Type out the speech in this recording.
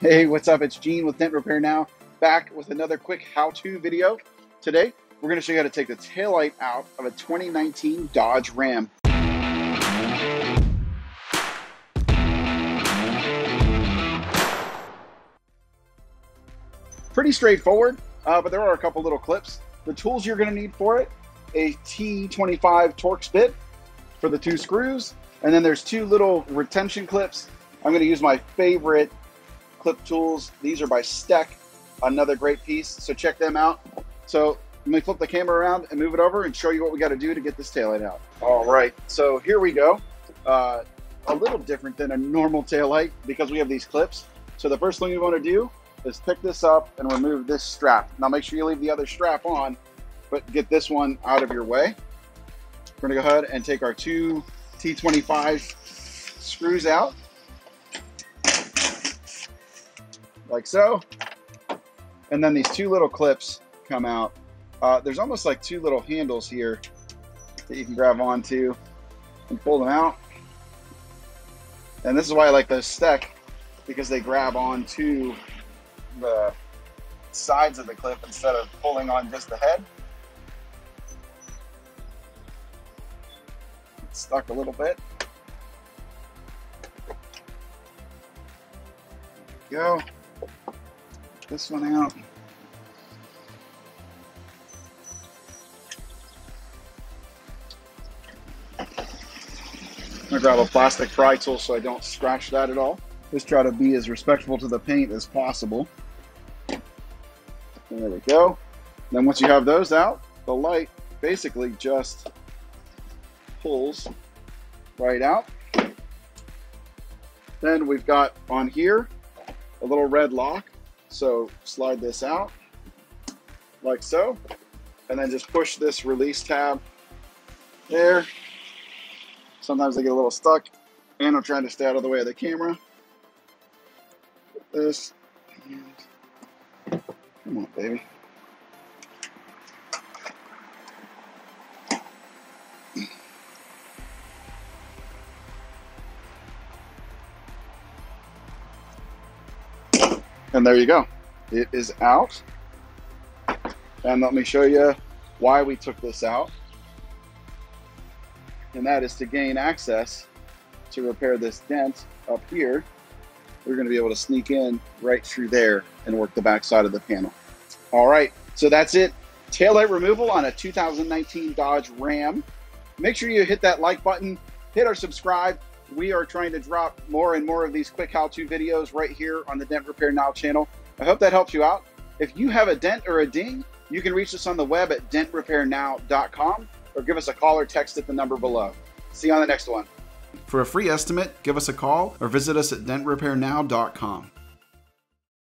Hey, what's up? It's Gene with Dent Repair Now, back with another quick how-to video. Today, we're going to show you how to take the taillight out of a 2019 Dodge Ram. Pretty straightforward, uh, but there are a couple little clips. The tools you're going to need for it, a T25 Torx bit for the two screws, and then there's two little retention clips. I'm going to use my favorite clip tools. These are by Steck, another great piece. So check them out. So let me flip the camera around and move it over and show you what we got to do to get this taillight out. All right, so here we go. Uh, a little different than a normal taillight because we have these clips. So the first thing you want to do is pick this up and remove this strap. Now make sure you leave the other strap on, but get this one out of your way. We're gonna go ahead and take our two T25 screws out, like so. And then these two little clips come out. Uh, there's almost like two little handles here that you can grab onto and pull them out. And this is why I like those Steck because they grab onto the sides of the clip instead of pulling on just the head. It's stuck a little bit. Go. This one out. I'm gonna grab a plastic pry tool so I don't scratch that at all. Just try to be as respectful to the paint as possible. There we go. Then once you have those out, the light basically just pulls right out. Then we've got on here a little red lock. So slide this out like so, and then just push this release tab there. Sometimes they get a little stuck and I'm trying to stay out of the way of the camera. Put this, come on, baby. And there you go. It is out. And let me show you why we took this out. And that is to gain access to repair this dent up here. We're going to be able to sneak in right through there and work the back side of the panel. All right, so that's it. Taillight removal on a 2019 Dodge Ram. Make sure you hit that like button, hit our subscribe, we are trying to drop more and more of these quick how-to videos right here on the Dent Repair Now channel. I hope that helps you out. If you have a dent or a ding, you can reach us on the web at dentrepairnow.com or give us a call or text at the number below. See you on the next one. For a free estimate, give us a call or visit us at dentrepairnow.com.